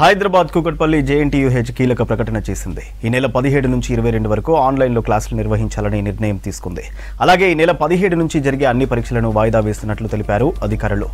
Hyderabad Kukatpally JNTUH కీలక ప్రకటన చేసింది. ఈ నెల పదిహేడు నుంచి ఇరవై రెండు వరకు ఆన్లైన్లో క్లాసులు నిర్వహించాలని నిర్ణయం తీసుకుంది. అలాగే ఈ నెల పదిహేడు నుంచి జరిగే అన్ని పరీక్షలను వాయిదా వేస్తున్నట్లు తెలిపారు అధికారులు.